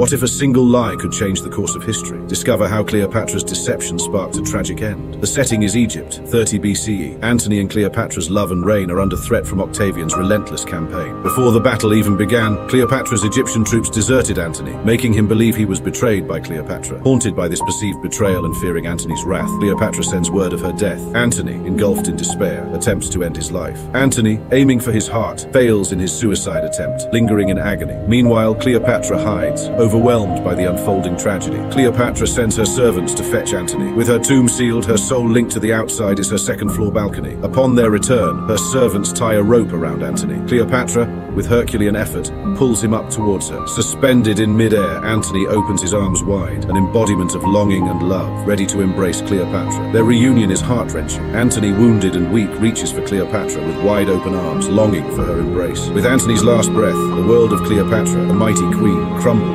What if a single lie could change the course of history? Discover how Cleopatra's deception sparked a tragic end. The setting is Egypt, 30 BCE. Antony and Cleopatra's love and reign are under threat from Octavian's relentless campaign. Before the battle even began, Cleopatra's Egyptian troops deserted Antony, making him believe he was betrayed by Cleopatra. Haunted by this perceived betrayal and fearing Antony's wrath, Cleopatra sends word of her death. Antony, engulfed in despair, attempts to end his life. Antony, aiming for his heart, fails in his suicide attempt, lingering in agony. Meanwhile, Cleopatra hides, overwhelmed by the unfolding tragedy. Cleopatra sends her servants to fetch Antony. With her tomb sealed, her soul linked to the outside is her second floor balcony. Upon their return, her servants tie a rope around Antony. Cleopatra, with Herculean effort, pulls him up towards her. Suspended in midair, Antony opens his arms wide, an embodiment of longing and love, ready to embrace Cleopatra. Their reunion is heart-wrenching. Antony, wounded and weak, reaches for Cleopatra with wide open arms, longing for her embrace. With Antony's last breath, the world of Cleopatra, the mighty queen, crumbles